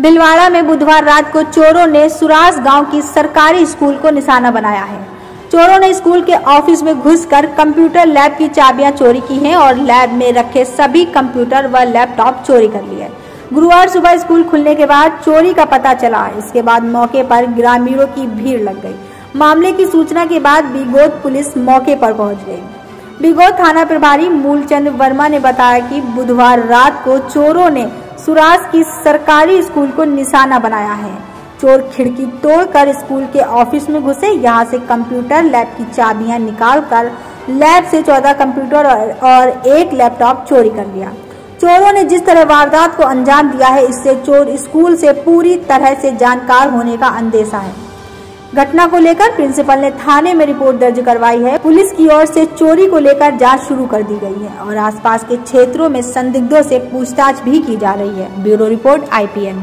भिलवाड़ा में बुधवार रात को चोरों ने सुरास गाँव की सरकारी स्कूल को निशाना बनाया है। चोरों ने स्कूल के ऑफ़िस में घुसकर कंप्यूटर लैब की चाबियाँ चोरी की हैं और लैब में रखे सभी कंप्यूटर व लैपटॉप चोरी कर लिए। गुरुवार सुबह स्कूल खुलने के बाद चोरी का पता चला। इसके बाद मौके पर ग्रामीणों की भीड़ लग गई। मामले की सूचना के बाद बिगोद पुलिस मौके पर पहुँच गई। बिगोद थाना प्रभारी मूलचंद वर्मा ने बताया कि बुधवार रात को चोरों ने सुराज की सरकारी स्कूल को निशाना बनाया है। चोर खिड़की तोड़कर स्कूल के ऑफ़िस में घुसे, यहाँ से कंप्यूटर लैब की चाबियाँ निकालकर लैब से 14 कंप्यूटर और एक लैपटॉप चोरी कर लिया। चोरों ने जिस तरह वारदात को अंजाम दिया है, इससे चोर स्कूल से पूरी तरह से जानकार होने का अंदेशा है। घटना को लेकर प्रिंसिपल ने थाने में रिपोर्ट दर्ज करवाई है। पुलिस की ओर से चोरी को लेकर जाँच शुरू कर दी गई है और आसपास के क्षेत्रों में संदिग्धों से पूछताछ भी की जा रही है। Bureau report, IPN.